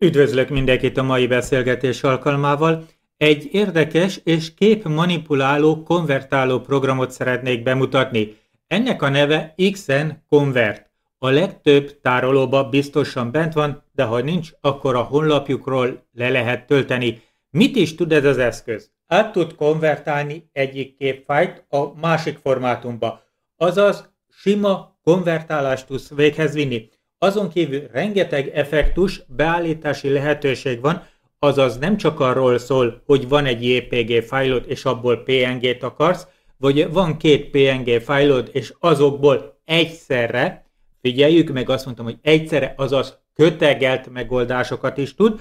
Üdvözlök mindenkit a mai beszélgetés alkalmával. Egy érdekes és képmanipuláló, konvertáló programot szeretnék bemutatni. Ennek a neve XN Convert. A legtöbb tárolóba biztosan bent van, de ha nincs, akkor a honlapjukról le lehet tölteni. Mit is tud ez az eszköz? Át tud konvertálni egyik képfájt a másik formátumba, azaz sima konvertálást tudsz véghez vinni. Azon kívül rengeteg effektus, beállítási lehetőség van, azaz nem csak arról szól, hogy van egy JPG fájlod és abból PNG-t akarsz, vagy van két PNG fájlod és azokból egyszerre, figyeljük meg, azt mondtam, hogy egyszerre, azaz kötegelt megoldásokat is tud,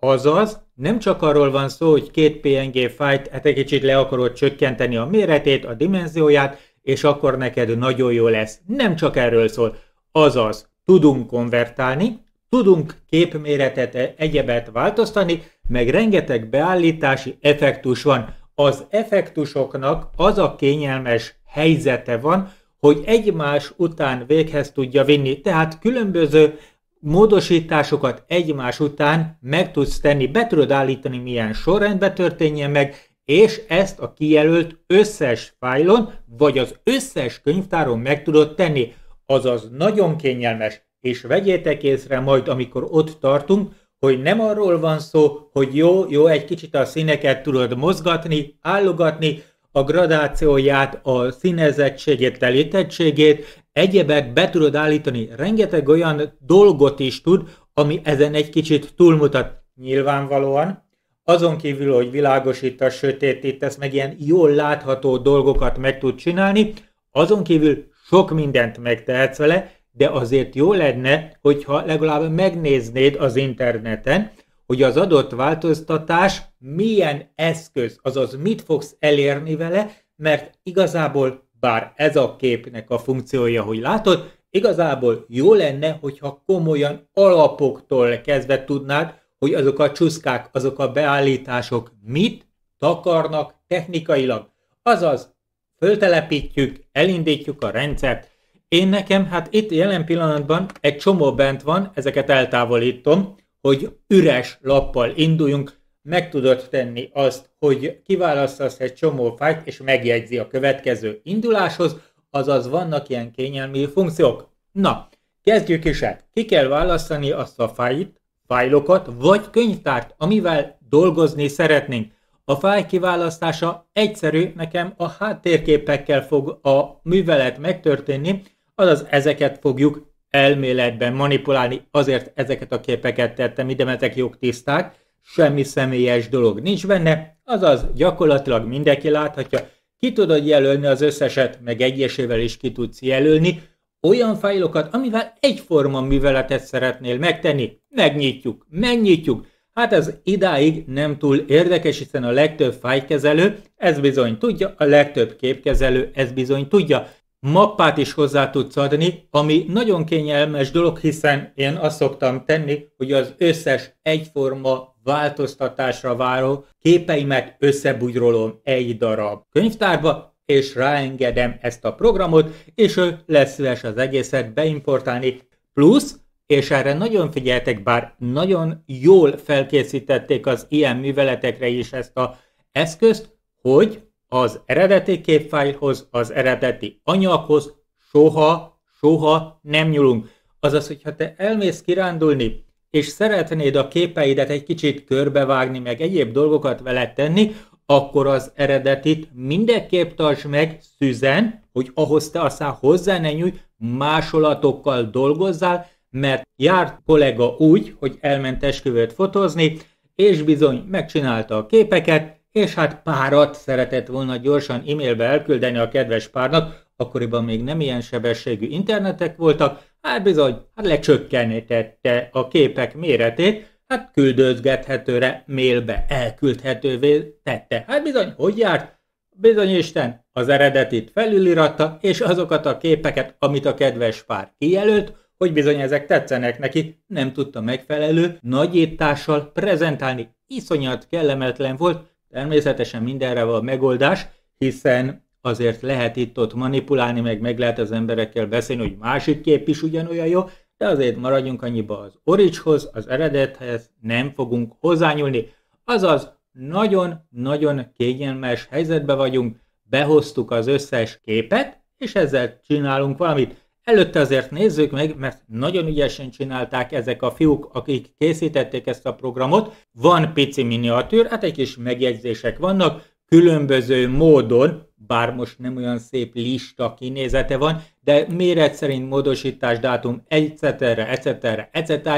azaz nem csak arról van szó, hogy két PNG fájlt, hát egy kicsit le akarod csökkenteni a méretét, a dimenzióját, és akkor neked nagyon jó lesz. Nem csak erről szól. Azaz, tudunk konvertálni, tudunk képméretet, egyebet változtani, meg rengeteg beállítási effektus van. Az effektusoknak az a kényelmes helyzete van, hogy egymás után véghez tudja vinni, tehát különböző módosításokat egymás után meg tudsz tenni, be tudod állítani, milyen sorrendben történjen meg, és ezt a kijelölt összes fájlon, vagy az összes könyvtáron meg tudod tenni azaz nagyon kényelmes, és vegyétek észre majd, amikor ott tartunk, hogy nem arról van szó, hogy jó, jó, egy kicsit a színeket tudod mozgatni, állogatni, a gradációját, a színezettségét, telítettségét, egyebek be tudod állítani, rengeteg olyan dolgot is tud, ami ezen egy kicsit túlmutat. Nyilvánvalóan, azon kívül, hogy világosít, sötétítesz, meg ilyen jól látható dolgokat meg tud csinálni, azon kívül sok mindent megtehetsz vele, de azért jó lenne, hogyha legalább megnéznéd az interneten, hogy az adott változtatás milyen eszköz, azaz mit fogsz elérni vele, mert igazából, bár ez a képnek a funkciója, hogy látod, igazából jó lenne, hogyha komolyan alapoktól kezdve tudnád, hogy azok a csuszkák, azok a beállítások mit takarnak technikailag. Azaz, föltelepítjük, elindítjuk a rendszert. Én nekem, hát itt jelen pillanatban egy csomó bent van, ezeket eltávolítom, hogy üres lappal induljunk, meg tudod tenni azt, hogy kiválasztasz egy csomó fájt, és megjegyzi a következő induláshoz, azaz vannak ilyen kényelmi funkciók. Na, kezdjük is el. Ki kell választani azt a fájt, fájlokat, vagy könyvtárt, amivel dolgozni szeretnénk. A fáj kiválasztása egyszerű, nekem a háttérképekkel fog a művelet megtörténni, azaz ezeket fogjuk elméletben manipulálni, azért ezeket a képeket tettem ide, mert jogtiszták, semmi személyes dolog nincs benne, azaz gyakorlatilag mindenki láthatja, ki tudod jelölni az összeset, meg egyesével is ki tudsz jelölni, olyan fájlokat, amivel egyforma műveletet szeretnél megtenni, megnyitjuk, megnyitjuk, Hát ez idáig nem túl érdekes, hiszen a legtöbb fájkezelő ez bizony tudja, a legtöbb képkezelő ez bizony tudja. Mappát is hozzá tudsz adni, ami nagyon kényelmes dolog, hiszen én azt szoktam tenni, hogy az összes egyforma változtatásra váró képeimet összebugyrolom egy darab könyvtárba, és ráengedem ezt a programot, és ő lesz szíves az egészet beimportálni, plusz és erre nagyon figyeltek, bár nagyon jól felkészítették az ilyen műveletekre is ezt a eszközt, hogy az eredeti képfájlhoz, az eredeti anyaghoz soha, soha nem nyúlunk. Azaz, hogyha te elmész kirándulni, és szeretnéd a képeidet egy kicsit körbevágni, meg egyéb dolgokat vele tenni, akkor az eredetit mindenképp tartsd meg szüzen, hogy ahhoz te aztán hozzá ne nyújj, másolatokkal dolgozzál, mert járt kollega úgy, hogy elment esküvőt fotózni, és bizony megcsinálta a képeket, és hát párat szeretett volna gyorsan e-mailbe elküldeni a kedves párnak, akkoriban még nem ilyen sebességű internetek voltak, hát bizony, hát lecsökkenítette a képek méretét, hát küldözgethetőre mailbe elküldhetővé tette. Hát bizony, hogy járt? Bizony Isten, az eredetit felüliratta, és azokat a képeket, amit a kedves pár kijelölt, hogy bizony ezek tetszenek neki, nem tudta megfelelő nagyítással prezentálni. Iszonyat kellemetlen volt, természetesen mindenre van megoldás, hiszen azért lehet itt-ott manipulálni, meg meg lehet az emberekkel beszélni, hogy másik kép is ugyanolyan jó, de azért maradjunk annyiba az Oricshoz, az eredethez nem fogunk hozzányúlni. Azaz, nagyon-nagyon kényelmes helyzetbe vagyunk, behoztuk az összes képet, és ezzel csinálunk valamit. Előtte azért nézzük meg, mert nagyon ügyesen csinálták ezek a fiúk, akik készítették ezt a programot. Van pici miniatűr, hát egy kis megjegyzések vannak, különböző módon, bár most nem olyan szép lista kinézete van, de méret szerint módosítás dátum etc. etc. etc.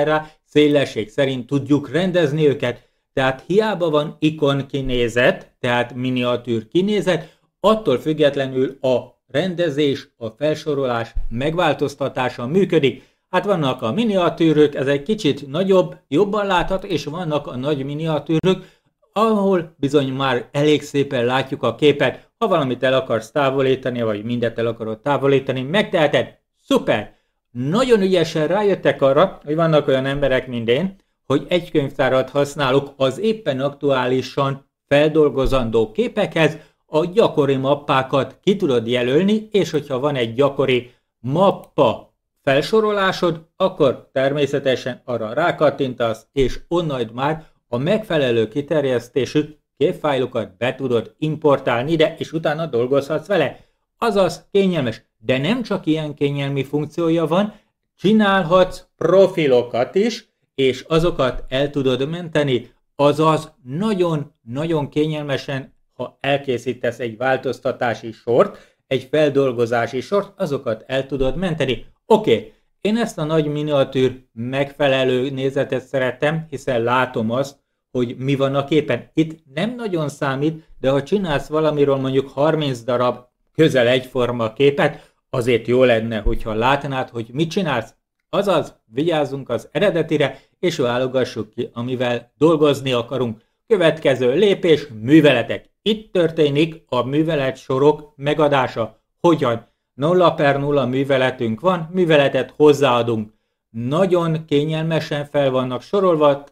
szélesség szerint tudjuk rendezni őket, tehát hiába van ikon kinézet, tehát miniatűr kinézet, attól függetlenül a rendezés, a felsorolás megváltoztatása működik. Hát vannak a miniatűrök, ez egy kicsit nagyobb, jobban látható, és vannak a nagy miniatűrök, ahol bizony már elég szépen látjuk a képet. Ha valamit el akarsz távolítani, vagy mindet el akarod távolítani, megteheted. Szuper! Nagyon ügyesen rájöttek arra, hogy vannak olyan emberek, mint én, hogy egy könyvtárat használok az éppen aktuálisan feldolgozandó képekhez, a gyakori mappákat ki tudod jelölni, és hogyha van egy gyakori mappa felsorolásod, akkor természetesen arra rákattintasz, és onnan már a megfelelő kiterjesztésű képfájlokat be tudod importálni ide, és utána dolgozhatsz vele. Azaz kényelmes, de nem csak ilyen kényelmi funkciója van, csinálhatsz profilokat is, és azokat el tudod menteni, azaz nagyon-nagyon kényelmesen ha elkészítesz egy változtatási sort, egy feldolgozási sort, azokat el tudod menteni. Oké, okay, én ezt a nagy miniatűr megfelelő nézetet szeretem, hiszen látom azt, hogy mi van a képen. Itt nem nagyon számít, de ha csinálsz valamiről mondjuk 30 darab közel egyforma képet, azért jó lenne, hogyha látnád, hogy mit csinálsz. Azaz, vigyázzunk az eredetire, és válogassuk ki, amivel dolgozni akarunk. Következő lépés, műveletek. Itt történik a művelet sorok megadása. Hogyan? 0 per 0 műveletünk van, műveletet hozzáadunk. Nagyon kényelmesen fel vannak sorolva,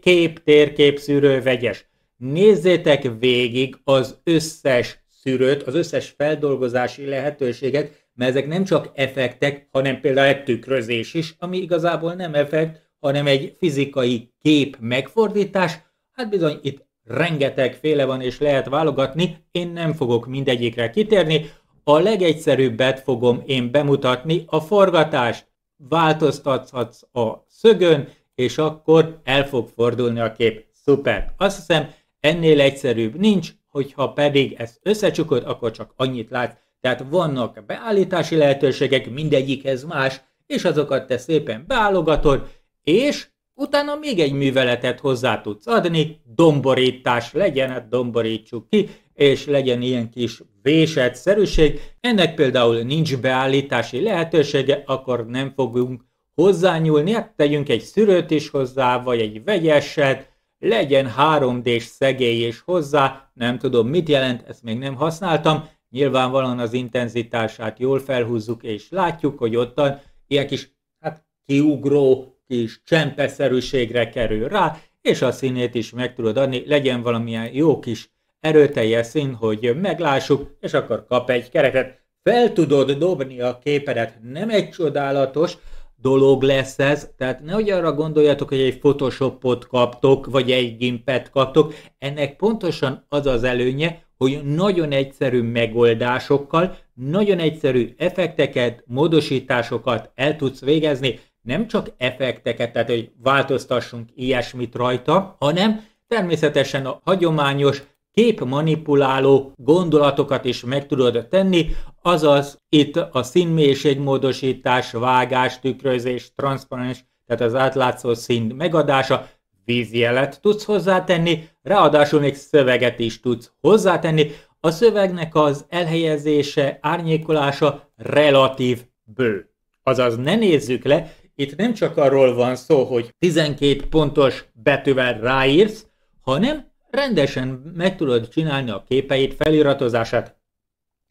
kép, térkép, szűrő, vegyes. Nézzétek végig az összes szűrőt, az összes feldolgozási lehetőséget, mert ezek nem csak effektek, hanem például egy tükrözés is, ami igazából nem effekt, hanem egy fizikai kép megfordítás. Hát bizony itt rengeteg féle van és lehet válogatni, én nem fogok mindegyikre kitérni, a legegyszerűbbet fogom én bemutatni, a forgatást változtathatsz a szögön, és akkor el fog fordulni a kép. Szuper! Azt hiszem, ennél egyszerűbb nincs, hogyha pedig ezt összecsukod, akkor csak annyit látsz. Tehát vannak beállítási lehetőségek, mindegyikhez más, és azokat te szépen beállogatod, és Utána még egy műveletet hozzá tudsz adni, domborítás legyen, hát domborítsuk ki, és legyen ilyen kis vésett szerűség. Ennek például nincs beállítási lehetősége, akkor nem fogunk hozzányúlni, hát tegyünk egy szűrőt is hozzá, vagy egy vegyeset, legyen 3D-s szegély is hozzá, nem tudom mit jelent, ezt még nem használtam, nyilvánvalóan az intenzitását jól felhúzzuk, és látjuk, hogy ottan ilyen kis hát kiugró kis csempeszerűségre kerül rá, és a színét is meg tudod adni, legyen valamilyen jó kis erőteljes szín, hogy meglássuk, és akkor kap egy keretet. Fel tudod dobni a képedet, nem egy csodálatos dolog lesz ez, tehát nehogy arra gondoljatok, hogy egy Photoshopot kaptok, vagy egy gimpet kaptok, ennek pontosan az az előnye, hogy nagyon egyszerű megoldásokkal, nagyon egyszerű effekteket, módosításokat el tudsz végezni, nem csak effekteket, tehát hogy változtassunk ilyesmit rajta, hanem természetesen a hagyományos képmanipuláló gondolatokat is meg tudod tenni, azaz itt a színmélységmódosítás, vágás, tükrözés, transzparens, tehát az átlátszó szín megadása, vízjelet tudsz hozzátenni, ráadásul még szöveget is tudsz hozzátenni. A szövegnek az elhelyezése, árnyékolása relatív bő. Azaz ne nézzük le, itt nem csak arról van szó, hogy 12 pontos betűvel ráírsz, hanem rendesen meg tudod csinálni a képeit, feliratozását.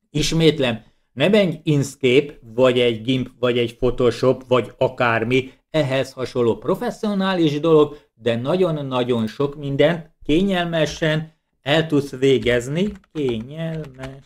Ismétlem, nem egy Inkscape, vagy egy GIMP, vagy egy Photoshop, vagy akármi, ehhez hasonló professzionális dolog, de nagyon-nagyon sok mindent kényelmesen el tudsz végezni. Kényelmes.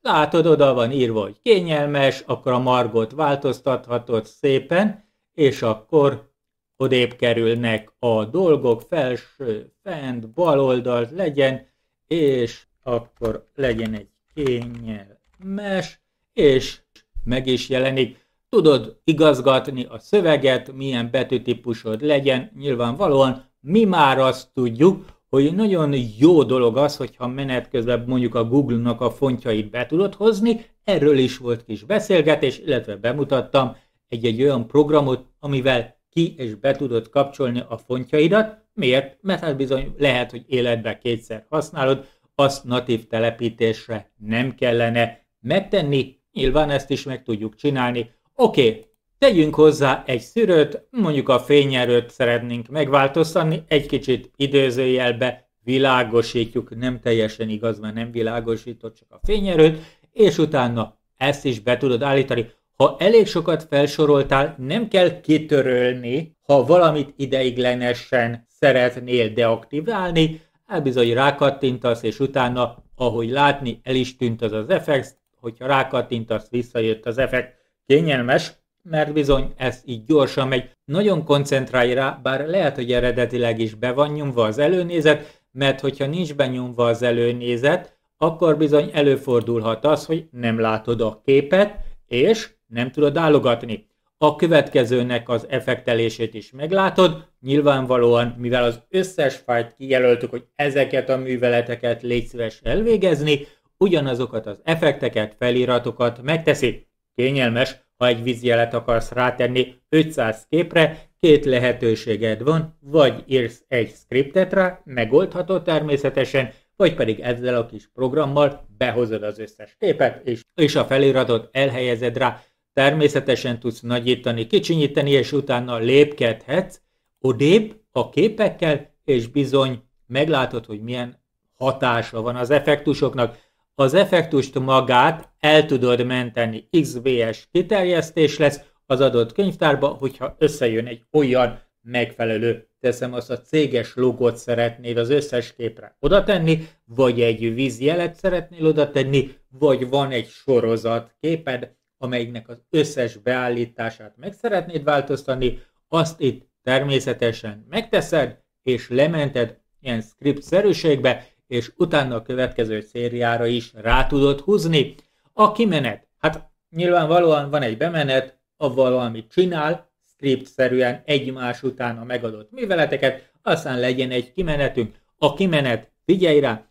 Látod, oda van írva, hogy kényelmes, akkor a margot változtathatod szépen, és akkor odébb kerülnek a dolgok, felső, fent, bal oldalt legyen, és akkor legyen egy kényelmes, és meg is jelenik. Tudod igazgatni a szöveget, milyen betűtípusod legyen, nyilvánvalóan mi már azt tudjuk, hogy nagyon jó dolog az, hogyha menet közben mondjuk a Google-nak a fontjait be tudod hozni, erről is volt kis beszélgetés, illetve bemutattam egy-egy olyan programot, amivel ki és be tudod kapcsolni a fontjaidat. Miért? Mert hát bizony lehet, hogy életben kétszer használod, azt natív telepítésre nem kellene megtenni, nyilván ezt is meg tudjuk csinálni. Oké, okay, tegyünk hozzá egy szűrőt, mondjuk a fényerőt szeretnénk megváltoztatni, egy kicsit időzőjelbe világosítjuk, nem teljesen igaz, mert nem világosított, csak a fényerőt, és utána ezt is be tudod állítani. Ha elég sokat felsoroltál, nem kell kitörölni, ha valamit ideiglenesen szeretnél deaktiválni, hát bizony rákattintasz, és utána, ahogy látni, el is tűnt az az effekt, hogyha rákattintasz, visszajött az effekt. Kényelmes, mert bizony ez így gyorsan megy. Nagyon koncentrálj rá, bár lehet, hogy eredetileg is be van nyomva az előnézet, mert hogyha nincs benyomva az előnézet, akkor bizony előfordulhat az, hogy nem látod a képet, és nem tudod állogatni. A következőnek az effektelését is meglátod, nyilvánvalóan, mivel az összes fájt kijelöltük, hogy ezeket a műveleteket légy szíves elvégezni, ugyanazokat az effekteket, feliratokat megteszi. Kényelmes, ha egy vízjelet akarsz rátenni 500 képre, két lehetőséged van, vagy írsz egy scriptet rá, megoldható természetesen, vagy pedig ezzel a kis programmal behozod az összes képet, és, és a feliratot elhelyezed rá. Természetesen tudsz nagyítani, kicsinyíteni, és utána lépkedhetsz odébb a képekkel, és bizony meglátod, hogy milyen hatása van az effektusoknak. Az effektust magát el tudod menteni, XBS kiterjesztés lesz az adott könyvtárba, hogyha összejön egy olyan megfelelő, teszem azt a céges logót szeretnéd az összes képre oda tenni, vagy egy vízjelet szeretnél oda tenni, vagy van egy sorozat képed, amelynek az összes beállítását meg szeretnéd változtatni, azt itt természetesen megteszed, és lemented ilyen script-szerűségbe, és utána a következő szériára is rá tudod húzni. A kimenet. Hát nyilvánvalóan van egy bemenet, avval valamit csinál, script-szerűen egymás után a megadott műveleteket, aztán legyen egy kimenetünk. A kimenet, figyelj rá,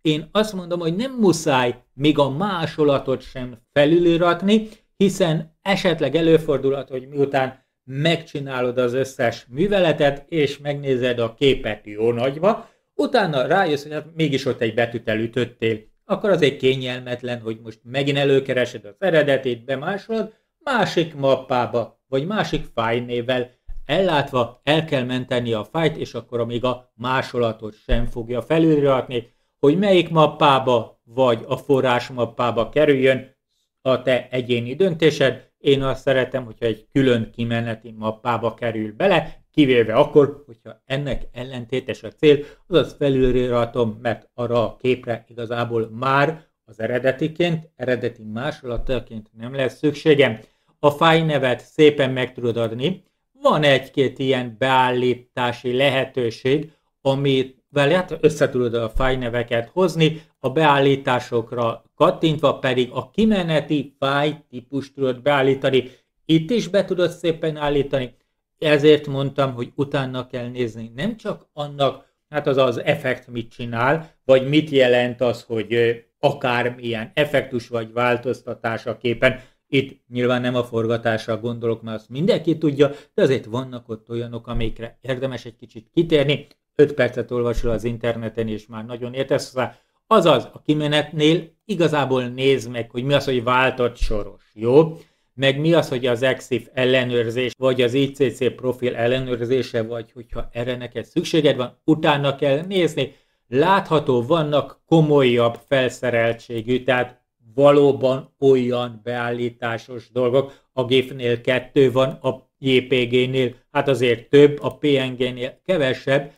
én azt mondom, hogy nem muszáj még a másolatot sem felüliratni, hiszen esetleg előfordulhat, hogy miután megcsinálod az összes műveletet, és megnézed a képet jó nagyba, utána rájössz, hogy hát mégis ott egy betűt elütöttél, akkor azért kényelmetlen, hogy most megint előkeresed az eredetét, bemásolod, másik mappába, vagy másik fájnével ellátva el kell menteni a fájt, és akkor amíg a másolatot sem fogja felülratni, hogy melyik mappába vagy a forrás mappába kerüljön a te egyéni döntésed. Én azt szeretem, hogyha egy külön kimeneti mappába kerül bele, kivéve akkor, hogyha ennek ellentétes a cél, azaz felüliratom, mert arra a képre igazából már az eredetiként, eredeti másolataként nem lesz szükségem. A fájnevet szépen meg tudod adni. Van egy-két ilyen beállítási lehetőség, amit hát össze tudod a fájneveket hozni, a beállításokra kattintva pedig a kimeneti fáj típust tudod beállítani. Itt is be tudod szépen állítani, ezért mondtam, hogy utána kell nézni nem csak annak, hát az az effekt mit csinál, vagy mit jelent az, hogy akármilyen effektus vagy változtatás a képen. Itt nyilván nem a forgatásra gondolok, mert azt mindenki tudja, de azért vannak ott olyanok, amikre érdemes egy kicsit kitérni. 5 percet olvasol az interneten, és már nagyon értesz hozzá. Azaz, a kimenetnél igazából nézd meg, hogy mi az, hogy váltott soros, jó? Meg mi az, hogy az EXIF ellenőrzés, vagy az ICC profil ellenőrzése, vagy hogyha erre neked szükséged van, utána kell nézni. Látható, vannak komolyabb felszereltségű, tehát valóban olyan beállításos dolgok. A GIF-nél kettő van, a JPG-nél hát azért több, a PNG-nél kevesebb,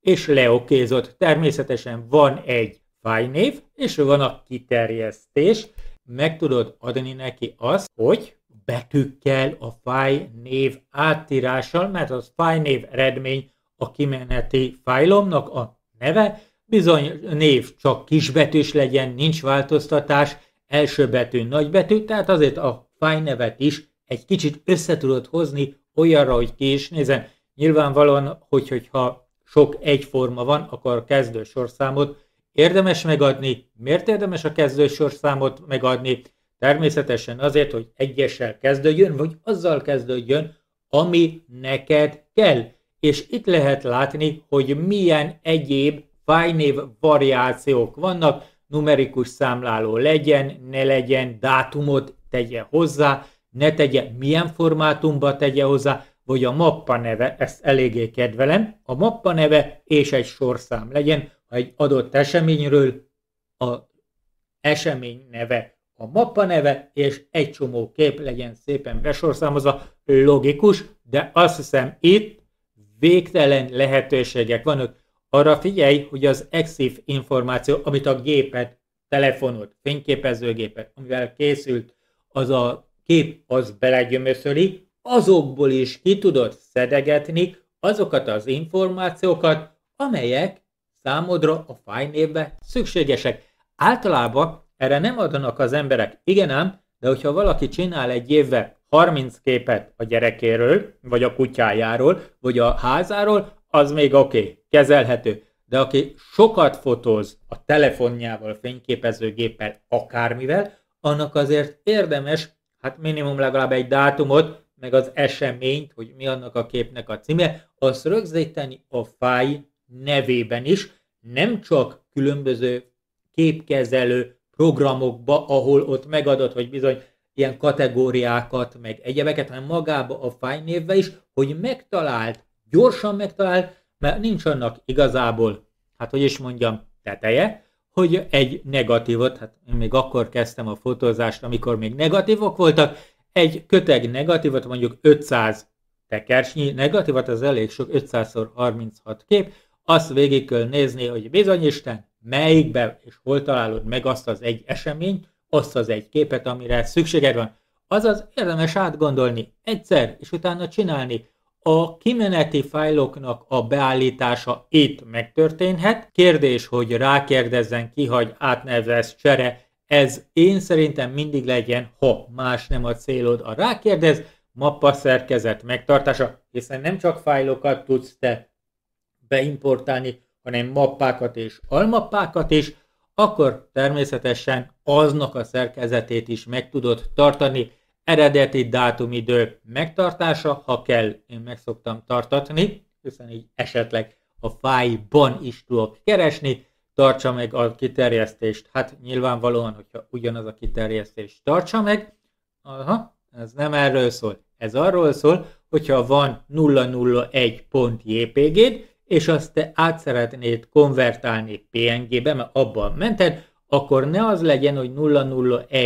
és leokézott. Természetesen van egy fájnév, és van a kiterjesztés. Meg tudod adni neki azt, hogy betűkkel, a fáj név áttírással, mert az fáj név eredmény a kimeneti fájlomnak a neve, bizony név csak kisbetűs legyen, nincs változtatás, első betű nagybetű, tehát azért a fáj nevet is egy kicsit össze tudod hozni olyanra, hogy ki is nézen. Nyilvánvalóan, hogy, hogyha sok egyforma van, akkor a kezdő sorszámot érdemes megadni. Miért érdemes a kezdő sorszámot megadni? Természetesen azért, hogy egyessel kezdődjön, vagy azzal kezdődjön, ami neked kell. És itt lehet látni, hogy milyen egyéb fájnév variációk vannak, numerikus számláló legyen, ne legyen, dátumot tegye hozzá, ne tegye, milyen formátumba tegye hozzá, vagy a mappa neve, ezt eléggé kedvelem, a mappa neve és egy sorszám legyen, egy adott eseményről a esemény neve, a mappa neve és egy csomó kép legyen szépen besorszámozva, logikus, de azt hiszem itt végtelen lehetőségek vannak. Arra figyelj, hogy az EXIF információ, amit a gépet, telefonot, fényképezőgépet, amivel készült, az a kép az belegyömöszöli, azokból is ki tudod szedegetni azokat az információkat, amelyek számodra a fájnévbe szükségesek. Általában erre nem adnak az emberek. Igen ám, de hogyha valaki csinál egy évve 30 képet a gyerekéről, vagy a kutyájáról, vagy a házáról, az még oké, okay, kezelhető. De aki sokat fotóz a telefonjával, fényképezőgéppel, akármivel, annak azért érdemes, hát minimum legalább egy dátumot, meg az eseményt, hogy mi annak a képnek a címe, azt rögzíteni a fáj nevében is, nem csak különböző képkezelő programokba, ahol ott megadott, hogy bizony ilyen kategóriákat, meg egyebeket, hanem magába a fájnévbe is, hogy megtalált, gyorsan megtalált, mert nincs annak igazából, hát hogy is mondjam, teteje, hogy egy negatívot, hát én még akkor kezdtem a fotózást, amikor még negatívok voltak, egy köteg negatívot, mondjuk 500 tekersnyi negatívat, az elég sok, 500x36 kép, azt végig kell nézni, hogy bizony Isten, melyikben és hol találod meg azt az egy eseményt, azt az egy képet, amire szükséged van. Azaz érdemes átgondolni egyszer, és utána csinálni. A kimeneti fájloknak a beállítása itt megtörténhet. Kérdés, hogy rákérdezzen ki, hogy átnevezz csere, ez én szerintem mindig legyen, ha más nem a célod a rákérdez, mappa szerkezet megtartása, hiszen nem csak fájlokat tudsz te beimportálni, hanem mappákat és almappákat is, akkor természetesen aznak a szerkezetét is meg tudod tartani, eredeti dátumidő megtartása, ha kell, én meg szoktam tartatni, hiszen így esetleg a fájban is tudok keresni, tartsa meg a kiterjesztést. Hát nyilvánvalóan, hogyha ugyanaz a kiterjesztés tartsa meg, aha, ez nem erről szól. Ez arról szól, hogyha van 001.jpg-d, és azt te át szeretnéd konvertálni PNG-be, mert abban mented, akkor ne az legyen, hogy 001.jpg.png,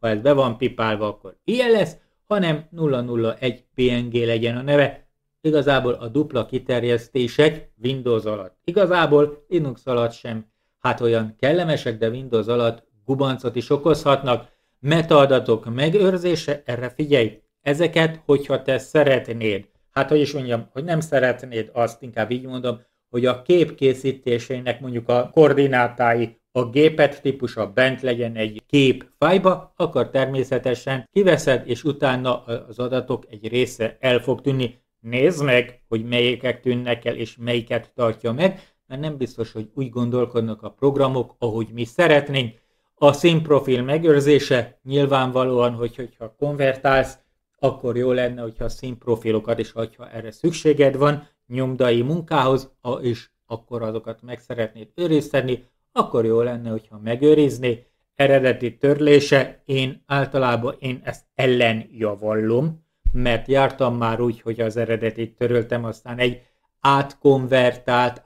ha ez be van pipálva, akkor ilyen lesz, hanem 001 PNG legyen a neve. Igazából a dupla kiterjesztések Windows alatt. Igazából Linux alatt sem hát olyan kellemesek, de Windows alatt gubancot is okozhatnak. Metaadatok megőrzése, erre figyelj, ezeket, hogyha te szeretnéd, hát hogy is mondjam, hogy nem szeretnéd azt, inkább így mondom, hogy a kép készítésének mondjuk a koordinátái, a gépet típusa bent legyen egy kép fájba, akkor természetesen kiveszed, és utána az adatok egy része el fog tűnni. Nézd meg, hogy melyikek tűnnek el, és melyiket tartja meg, mert nem biztos, hogy úgy gondolkodnak a programok, ahogy mi szeretnénk. A színprofil megőrzése nyilvánvalóan, hogy, hogyha konvertálsz, akkor jó lenne, hogyha a színprofilokat is, hogyha erre szükséged van nyomdai munkához, és akkor azokat meg szeretnéd őrizteni, akkor jó lenne, hogyha megőrizni. Eredeti törlése, én általában én ezt ellen javallom, mert jártam már úgy, hogy az eredetit töröltem, aztán egy átkonvertált,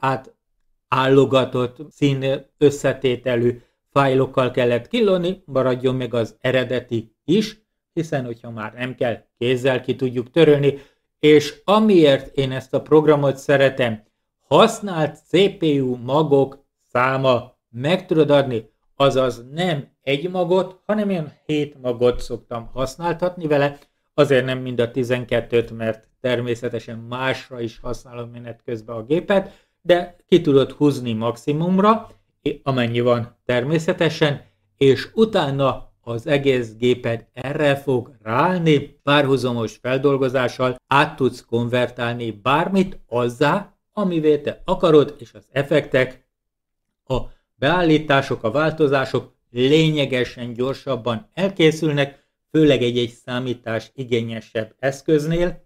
átállogatott szín összetételű fájlokkal kellett kilonni, maradjon meg az eredeti is, hiszen hogyha már nem kell, kézzel ki tudjuk törölni, és amiért én ezt a programot szeretem, használt CPU magok száma. Meg tudod adni, azaz nem egy magot, hanem én hét magot szoktam használtatni vele, azért nem mind a 12-t, mert természetesen másra is használom menet közben a gépet, de ki tudod húzni maximumra, amennyi van természetesen, és utána az egész géped erre fog ráállni, párhuzamos feldolgozással át tudsz konvertálni bármit azzá, amivé te akarod, és az effektek, a beállítások, a változások lényegesen gyorsabban elkészülnek, főleg egy-egy számítás igényesebb eszköznél,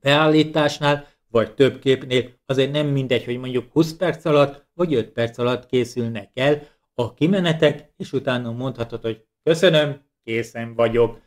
beállításnál, vagy több képnél, azért nem mindegy, hogy mondjuk 20 perc alatt, vagy 5 perc alatt készülnek el a kimenetek, és utána mondhatod, hogy köszönöm, készen vagyok.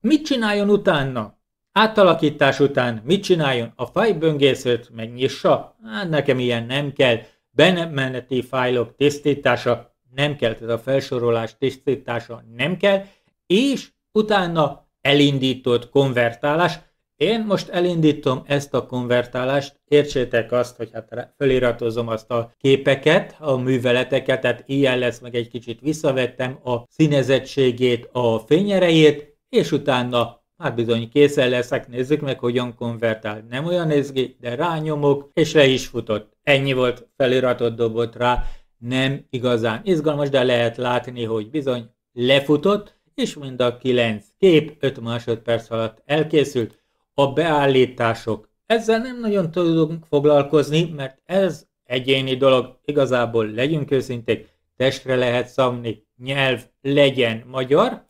Mit csináljon utána? Átalakítás után mit csináljon? A fájlböngészőt megnyissa? Hát nekem ilyen nem kell. Bemeneti fájlok tisztítása nem kell, tehát a felsorolás tisztítása nem kell, és utána elindított konvertálás. Én most elindítom ezt a konvertálást, értsétek azt, hogy hát föliratozom azt a képeket, a műveleteket, tehát ilyen lesz, meg egy kicsit visszavettem a színezettségét, a fényerejét, és utána hát bizony készen leszek, nézzük meg, hogyan konvertál. Nem olyan izgi, de rányomok, és le is futott. Ennyi volt, feliratot dobott rá, nem igazán izgalmas, de lehet látni, hogy bizony lefutott, és mind a kilenc kép 5 másodperc alatt elkészült. A beállítások. Ezzel nem nagyon tudunk foglalkozni, mert ez egyéni dolog, igazából legyünk őszinték, testre lehet szabni, nyelv legyen magyar,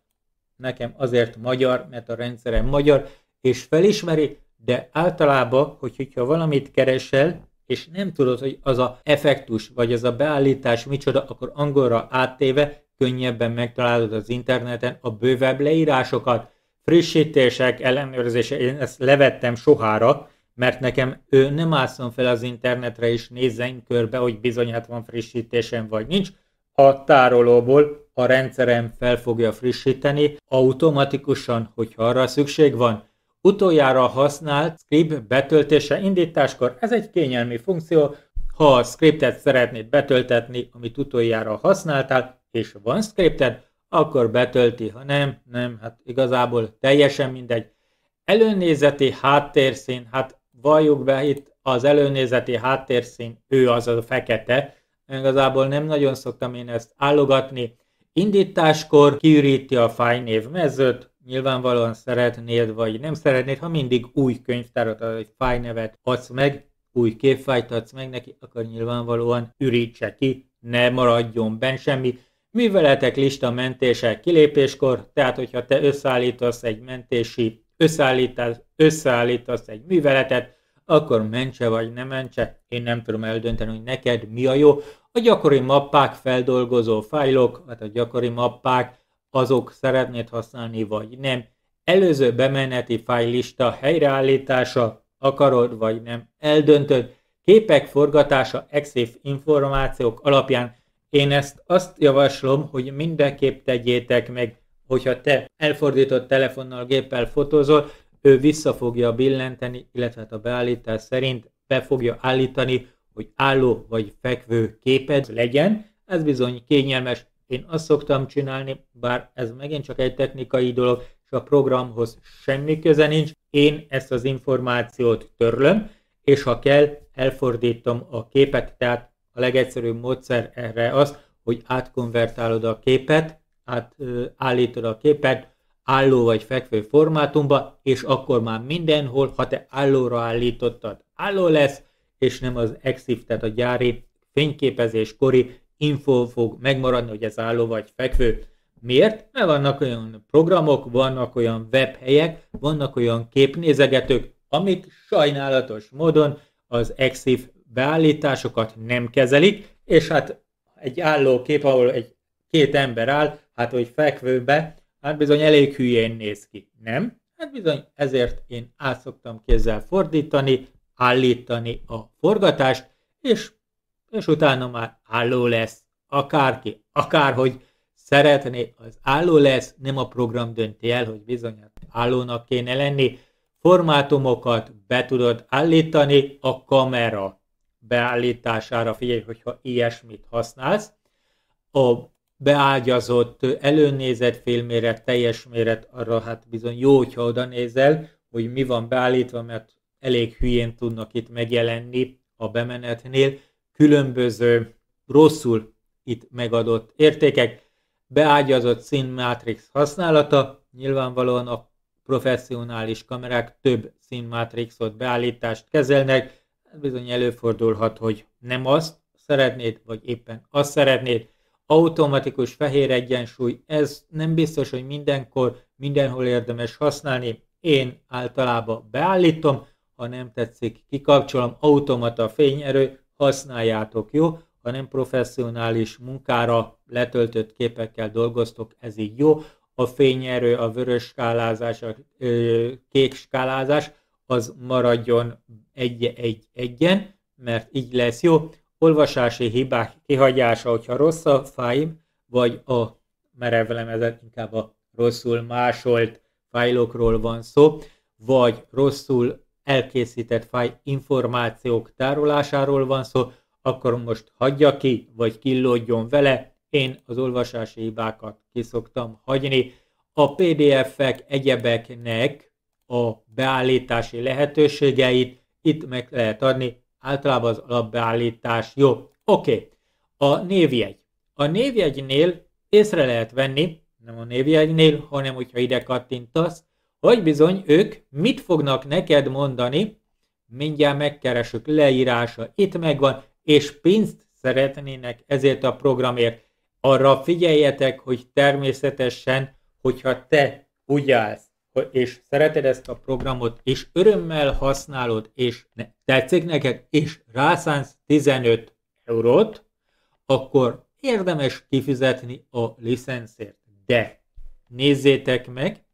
nekem azért magyar, mert a rendszerem magyar, és felismeri, de általában, hogy, hogyha valamit keresel, és nem tudod, hogy az a effektus, vagy az a beállítás micsoda, akkor angolra áttéve könnyebben megtalálod az interneten a bővebb leírásokat, frissítések, ellenőrzése, én ezt levettem sohára, mert nekem ő nem ásszom fel az internetre és nézzen körbe, hogy bizony hát van frissítésem vagy nincs. A tárolóból a rendszerem fel fogja frissíteni automatikusan, hogyha arra szükség van. Utoljára használt script betöltése indításkor, ez egy kényelmi funkció, ha a scriptet szeretnéd betöltetni, amit utoljára használtál, és van scripted, akkor betölti, ha nem, nem, hát igazából teljesen mindegy. Előnézeti háttérszín, hát valljuk be itt az előnézeti háttérszín, ő az a fekete, igazából nem nagyon szoktam én ezt állogatni. Indításkor kiüríti a fájnév mezőt, nyilvánvalóan szeretnéd vagy nem szeretnéd, ha mindig új könyvtárat, egy fájnevet adsz meg, új képfájt adsz meg neki, akkor nyilvánvalóan ürítse ki, ne maradjon benn semmi, Műveletek lista mentése kilépéskor, tehát hogyha te összeállítasz egy mentési, összeállítasz, összeállítasz egy műveletet, akkor mentse vagy nem mentse, én nem tudom eldönteni, hogy neked mi a jó. A gyakori mappák feldolgozó fájlok, hát a gyakori mappák, azok szeretnéd használni vagy nem. Előző bemeneti fájlista helyreállítása, akarod vagy nem, eldöntöd. Képek forgatása EXIF információk alapján én ezt azt javaslom, hogy mindenképp tegyétek meg, hogyha te elfordított telefonnal, géppel fotózol, ő vissza fogja billenteni, illetve hát a beállítás szerint be fogja állítani, hogy álló vagy fekvő képed legyen. Ez bizony kényelmes. Én azt szoktam csinálni, bár ez megint csak egy technikai dolog, és a programhoz semmi köze nincs. Én ezt az információt törlöm, és ha kell, elfordítom a képet, tehát a legegyszerűbb módszer erre az, hogy átkonvertálod a képet, átállítod a képet álló vagy fekvő formátumba, és akkor már mindenhol, ha te állóra állítottad, álló lesz, és nem az EXIF, tehát a gyári fényképezés kori info fog megmaradni, hogy ez álló vagy fekvő. Miért? Mert vannak olyan programok, vannak olyan webhelyek, vannak olyan képnézegetők, amik sajnálatos módon az EXIF beállításokat nem kezelik, és hát egy álló kép, ahol egy két ember áll, hát hogy fekvőbe, hát bizony elég hülyén néz ki, nem? Hát bizony ezért én át szoktam kézzel fordítani, állítani a forgatást, és, és utána már álló lesz, akárki, akárhogy szeretné, az álló lesz, nem a program dönti el, hogy bizony hát állónak kéne lenni, formátumokat be tudod állítani, a kamera beállítására. Figyelj, hogyha ilyesmit használsz. A beágyazott, előnézett félméret, teljes méret, arra hát bizony jó, hogyha oda nézel, hogy mi van beállítva, mert elég hülyén tudnak itt megjelenni a bemenetnél, különböző rosszul itt megadott értékek, beágyazott színmátrix használata, nyilvánvalóan a professzionális kamerák több színmátrixot beállítást kezelnek, bizony előfordulhat, hogy nem azt szeretnéd, vagy éppen azt szeretnéd, automatikus fehér egyensúly, ez nem biztos, hogy mindenkor, mindenhol érdemes használni. Én általában beállítom, ha nem tetszik, kikapcsolom, automata fényerő, használjátok, jó? Ha nem professzionális munkára letöltött képekkel dolgoztok, ez így jó. A fényerő, a vörös skálázás, a kék skálázás, az maradjon egy-egy-egyen, mert így lesz jó olvasási hibák kihagyása, hogyha rossz a fájl, vagy a merevlemezet, inkább a rosszul másolt fájlokról van szó, vagy rosszul elkészített fájl információk tárolásáról van szó, akkor most hagyja ki, vagy killódjon vele. Én az olvasási hibákat kiszoktam hagyni. A PDF-ek egyebeknek a beállítási lehetőségeit itt meg lehet adni, általában az alapbeállítás jó. Oké, okay. a névjegy. A névjegynél észre lehet venni, nem a névjegynél, hanem hogyha ide kattintasz, hogy bizony ők mit fognak neked mondani, mindjárt megkeresük leírása, itt megvan, és pénzt szeretnének ezért a programért. Arra figyeljetek, hogy természetesen, hogyha te úgy állsz, és szereted ezt a programot, és örömmel használod, és ne, tetszik neked, és rászánsz 15 eurót, akkor érdemes kifizetni a licenszért. De nézzétek meg,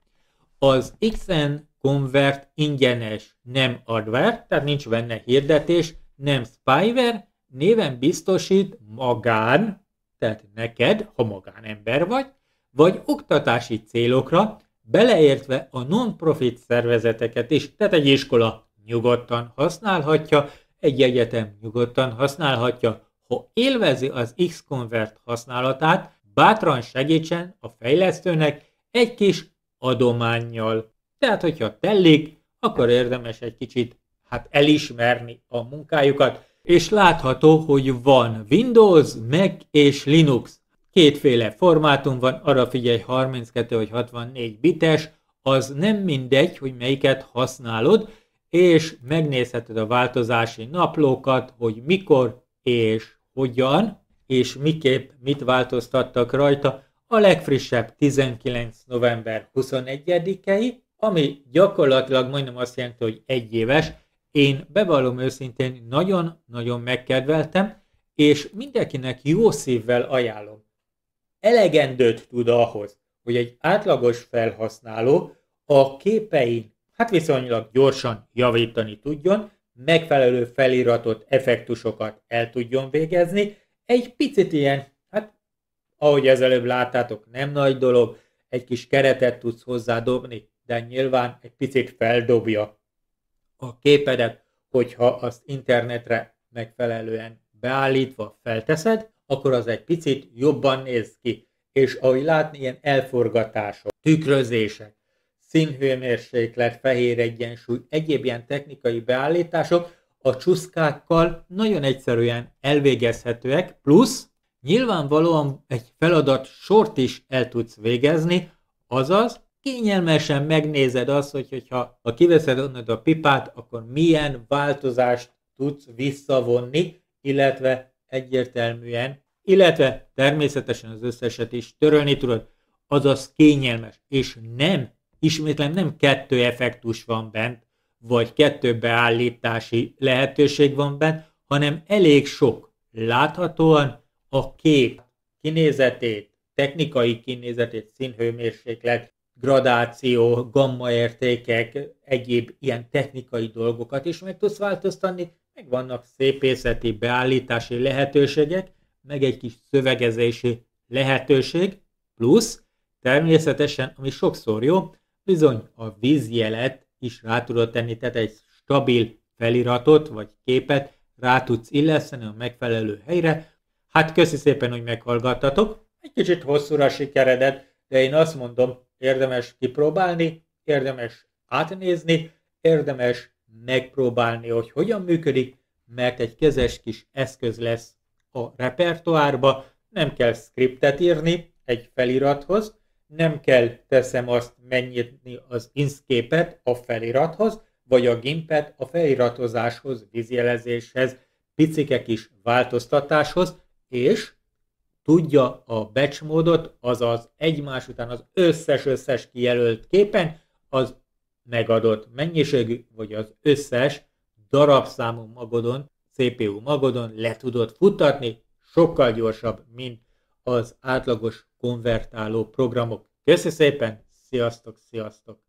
az XN Convert ingyenes, nem adware, tehát nincs benne hirdetés, nem spyware, néven biztosít magán, tehát neked, ha magánember vagy, vagy oktatási célokra, beleértve a non-profit szervezeteket is, tehát egy iskola nyugodtan használhatja, egy egyetem nyugodtan használhatja, ha élvezi az X-Convert használatát, bátran segítsen a fejlesztőnek egy kis adományjal. Tehát, hogyha tellik, akkor érdemes egy kicsit hát elismerni a munkájukat, és látható, hogy van Windows, Mac és Linux. Kétféle formátum van, arra figyelj 32 vagy 64 bites, az nem mindegy, hogy melyiket használod, és megnézheted a változási naplókat, hogy mikor és hogyan, és miképp mit változtattak rajta a legfrissebb 19. november 21-i, ami gyakorlatilag majdnem azt jelenti, hogy egy éves. Én bevallom őszintén nagyon-nagyon megkedveltem, és mindenkinek jó szívvel ajánlom elegendőt tud ahhoz, hogy egy átlagos felhasználó a képein hát viszonylag gyorsan javítani tudjon, megfelelő feliratot, effektusokat el tudjon végezni, egy picit ilyen, hát ahogy ezelőbb láttátok, nem nagy dolog, egy kis keretet tudsz hozzádobni, de nyilván egy picit feldobja a képedet, hogyha azt internetre megfelelően beállítva felteszed, akkor az egy picit jobban néz ki. És ahogy látni, ilyen elforgatások, tükrözések, színhőmérséklet, fehér egyensúly, egyéb ilyen technikai beállítások a csuszkákkal nagyon egyszerűen elvégezhetőek, plusz nyilvánvalóan egy feladat sort is el tudsz végezni, azaz kényelmesen megnézed azt, hogy hogyha ha kiveszed onnad a pipát, akkor milyen változást tudsz visszavonni, illetve egyértelműen, illetve természetesen az összeset is törölni tudod, azaz kényelmes, és nem, ismétlem nem kettő effektus van bent, vagy kettő beállítási lehetőség van bent, hanem elég sok. Láthatóan a kép kinézetét, technikai kinézetét, színhőmérséklet, gradáció, gamma értékek, egyéb ilyen technikai dolgokat is meg tudsz változtatni, meg vannak szépészeti beállítási lehetőségek, meg egy kis szövegezési lehetőség, plusz természetesen, ami sokszor jó, bizony a vízjelet is rá tudod tenni, tehát egy stabil feliratot vagy képet rá tudsz illeszteni a megfelelő helyre. Hát köszi szépen, hogy meghallgattatok. Egy kicsit hosszúra sikeredett, de én azt mondom, érdemes kipróbálni, érdemes átnézni, érdemes megpróbálni, hogy hogyan működik, mert egy kezes kis eszköz lesz a repertoárba, nem kell skriptet írni egy felirathoz, nem kell teszem azt megnyitni az Inkscape-et a felirathoz, vagy a Gimpet a feliratozáshoz, vízjelezéshez, picike kis változtatáshoz, és tudja a batch módot, azaz egymás után az összes-összes kijelölt képen az megadott mennyiségű, vagy az összes darabszámú magodon, CPU magodon le tudod futtatni, sokkal gyorsabb, mint az átlagos konvertáló programok. Köszi szépen, sziasztok, sziasztok!